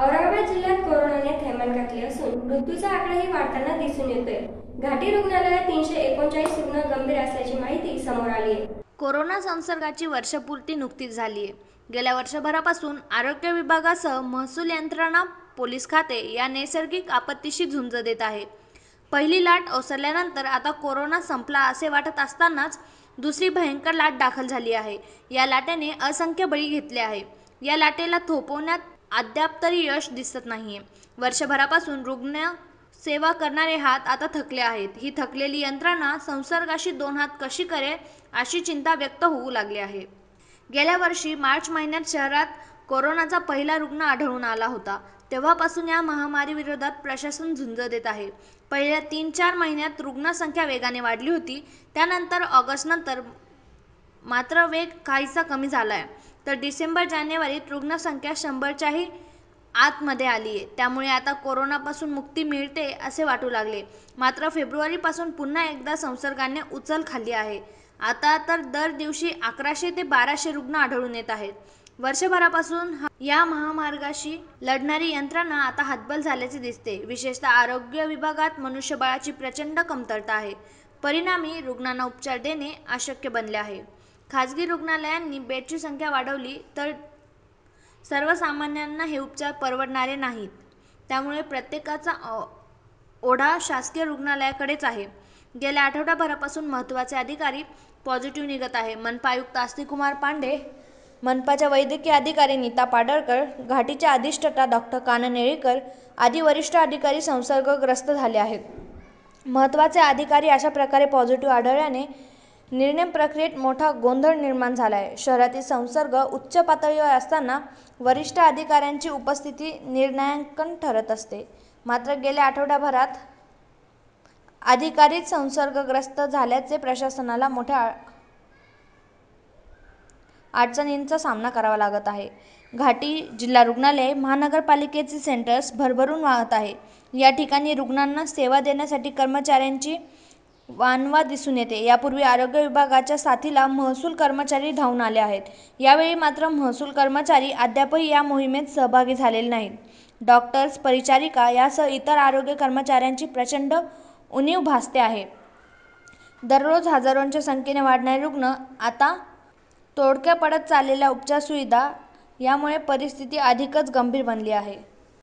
औरंगाबाद जिल्ह्यात कोरोनाने थैमान घातले असून मृत्यूचा आकडाही वाढताना दिसून येतोय. घाटी रुग्णालयात तीनशे एकोणचाळीस रुग्ण गंभीर असल्याची माहिती समोर आली आहे कोरोना संसर्गाची वर्षपूर्ती नुकतीच झाली आहे गेल्या वर्षभरापासून आरोग्य विभागासह महसूल यंत्रणा पोलीस खाते या नैसर्गिक आपत्तीशी झुंज देत आहे. पहिली लाट ओसरल्यानंतर आता कोरोना संपला असे वाटत असतानाच दुसरी भयंकर लाट दाखल झाली आहे. या लाटेने असंख्य बळी घेतले आहे. या लाटेला थोपवण्यात अद्याप तरी यश दिसत नाही आहे वर्षभरापासून रुग्ण सेवा करणारे हात आता थकले आहेत. ही थकलेली यंत्रणा संसर्गाशी दोन हात कशी करेल अशी चिंता व्यक्त होऊ लागली आहे. गेल्या वर्षी मार्च महिन्यात शहरात कोरोनाचा पहिला रुग्ण आढळून आला होता. तेव्हापासून या महामारीविरोधात प्रशासन झुंज देत आहे. पहिल्या तीन चार महिन्यात रुग्णसंख्या वेगाने वाढली होती. त्यानंतर ऑगस्टनंतर मात्र वेग काहीसा कमी झाला आहे तर डिसेंबर जानेवारीत रुग्णसंख्या शंभरच्याही आतमध्ये आली आहे. त्यामुळे आता कोरोनापासून मुक्ती मिळते असे वाटू लागले. मात्र फेब्रुवारीपासून पुन्हा एकदा संसर्गाने उचल खाल्ली आहे. आता तर दर दिवशी अकराशे ते बाराशे रुग्ण आढळून येत आहेत. वर्षभरापासून या महामार्गाशी लढणारी यंत्रणा आता हतबल झाल्याचे दिसते. विशेषतः आरोग्य विभागात मनुष्यबळाची प्रचंड कमतरता आहे. परिणामी रुग्णांना उपचार देणे अशक्य बनले आहे. खाजगी रुग्णालयांनी बेडची संख्या वाढवली तर सर्वसामान्यांना हे उपचार परवडणारे नाहीत. त्यामुळे प्रत्येकाचा ओढा शासकीय रुग्णालयाकडेच आहे. गेल्या आठवड्याभरापासून महत्त्वाचे अधिकारी पॉझिटिव्ह निघत आहे. मनपा आयुक्त आस्तिकुमार पांडे मनपाच्या वैद्यकीय अधिकारी नीता पाडळकर घाटीच्या अधिष्ठाता डॉक्टर कानन येळीकर आदी वरिष्ठ अधिकारी संसर्गग्रस्त झाले आहेत. महत्त्वाचे अधिकारी अशा प्रकारे पॉझिटिव्ह आढळल्याने निर्णय प्रक्रियेत मोठा गोंधळ निर्माण झाला आहे शहरातील संसर्ग उच्च पातळीवर असताना वरिष्ठ अधिकाऱ्यांची उपस्थिती निर्णायकन ठरत असते. मात्र गेल्या आठवड्याभरात अधिकारीच संसर्गग्रस्त झाल्याचे प्रशासनाला मोठ्या अडचणींचा सामना करावा लागत आहे. घाटी जिल्हा रुग्णालय महानगरपालिकेचे सेंटर्स भरभरून वाहत आहे. या ठिकाणी रुग्णांना सेवा देण्यासाठी कर्मचाऱ्यांची वानवा दिसून येते. यापूर्वी आरोग्य विभागाच्या साथीला महसूल कर्मचारी धावून आले आहेत. यावेळी मात्र महसूल कर्मचारी अद्यापही या मोहिमेत सहभागी झालेले नाहीत. डॉक्टर्स परिचारिका यासह इतर आरोग्य कर्मचाऱ्यांची प्रचंड उणीव भासते आहे. दररोज हजारोंच्या संख्येने वाढणारे रुग्ण आता तोडक्या पडत चाललेल्या उपचार सुविधा यामुळे परिस्थिती अधिकच गंभीर बनली आहे.